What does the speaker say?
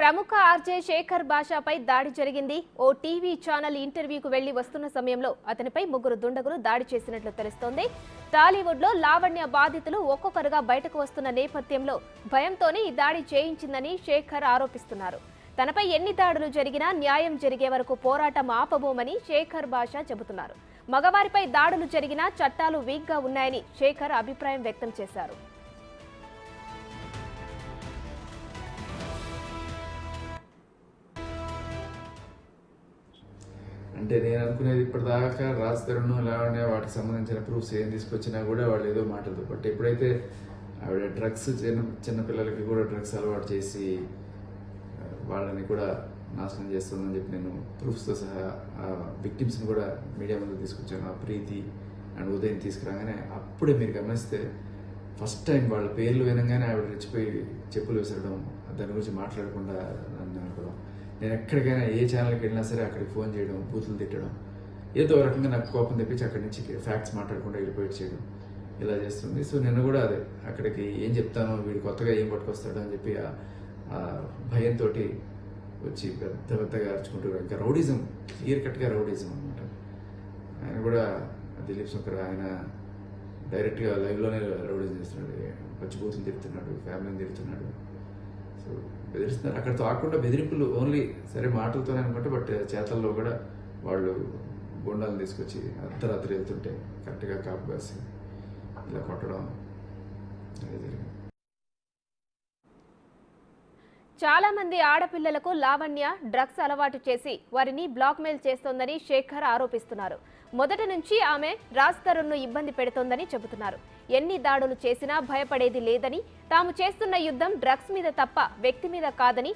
ప్రముఖ ఆర్జే శేఖర్ భాషాపై దాడి జరిగింది. ఓ టీవీ ఛానల్ ఇంటర్వ్యూకు వెళ్ళి వస్తున్న సమయంలో అతనిపై ముగ్గురు దుండగులు దాడి చేసినట్లు తెలుస్తోంది. టాలీవుడ్లో లావణ్య బాధితులు ఒక్కొక్కరుగా బయటకు వస్తున్న నేపథ్యంలో భయంతోనే ఈ దాడి చేయించిందని శేఖర్ ఆరోపిస్తున్నారు. తనపై ఎన్ని దాడులు జరిగినా న్యాయం జరిగే వరకు పోరాటం ఆపబోమని శేఖర్ భాష చెబుతున్నారు. మగవారిపై దాడులు జరిగినా చట్టాలు వీక్గా ఉన్నాయని శేఖర్ అభిప్రాయం వ్యక్తం చేశారు. అంటే నేను అనుకునేది ఇప్పటిదాకా రాజ్ తరుణ్ లావణ్య వాటికి సంబంధించిన ప్రూఫ్స్ ఏం తీసుకొచ్చినా కూడా వాళ్ళు ఏదో మాటలు బట్ ఎప్పుడైతే ఆవిడ డ్రగ్స్ చిన్న చిన్న పిల్లలకి కూడా డ్రగ్స్ అలవాటు చేసి వాళ్ళని కూడా నాశనం చేస్తుందని చెప్పి నేను ప్రూఫ్స్తో సహా ఆ విక్టిమ్స్ని కూడా మీడియా ముందు తీసుకొచ్చాను. ఆ ప్రీతి అండ్ ఉదయం తీసుకురాగానే అప్పుడే మీరు గమనిస్తే ఫస్ట్ టైం వాళ్ళ పేర్లు వినగానే ఆవిడ రెచ్చిపోయి చెప్పులు విసరడం దాని గురించి మాట్లాడకుండా నన్ను అనుకోవడం. నేను ఎక్కడికైనా ఏ ఛానల్కి వెళ్ళినా సరే అక్కడికి ఫోన్ చేయడం బూతులు తిట్టడం ఏదో ఒక రకంగా నాకు కోపం తెప్పించి అక్కడి నుంచి ఫ్యాక్ట్స్ మాట్లాడకుండా వెళ్ళిపోయి చేయడం ఇలా చేస్తుంది. సో నేను కూడా అదే అక్కడికి ఏం చెప్తాను వీడు కొత్తగా ఏం పట్టుకొస్తాడు అని చెప్పి ఆ- భయంతో వచ్చి పెద్ద పెద్దగా అరుచుకుంటూ ఇంకా రౌడిజం క్లియర్ కట్గా రౌడిజం అనమాట ఆయన కూడా దిలీప్ శంకర్ ఆయన డైరెక్ట్గా లైవ్లోనే రౌడిజం చేస్తున్నాడు. పచ్చి బూతులు తిడుతున్నాడు ఫ్యామిలీని తిడుతున్నాడు. సో బెదిరిస్తున్నారు. అక్కడ తాకుండా బెదిరింపులు ఓన్లీ సరే మాటలతోనే అనుకుంటే బట్ చేతల్లో కూడా వాళ్ళు గుండాలను తీసుకొచ్చి అర్ధరాత్రి వెళ్తుంటే కరెక్ట్గా కాపు కాసి ఇలా కొట్టడం అది జరిగింది. చాలా మంది ఆడపిల్లలకు లావణ్య డ్రగ్స్ అలవాటు చేసి వారిని బ్లాక్మెయిల్ చేస్తోందని శేఖర్ ఆరోపిస్తున్నారు. మొదటి నుంచి ఆమె రాజ్ తరుణ్ను ఇబ్బంది పెడుతోందని చెబుతున్నారు. ఎన్ని దాడులు చేసినా భయపడేది లేదని తాము చేస్తున్న యుద్ధం డ్రగ్స్ మీద తప్ప వ్యక్తి మీద కాదని